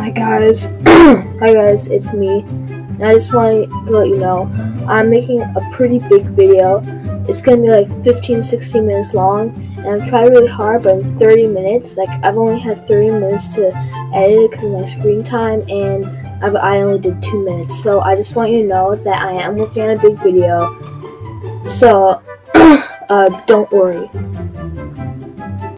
Hi guys, hi guys, it's me. And I just want to let you know I'm making a pretty big video. It's gonna be like 15 16 minutes long, and I'm trying really hard, but in 30 minutes, like I've only had 30 minutes to edit it because of my screen time, and I've, I only did two minutes. So I just want you to know that I am working on a big video. So uh, don't worry.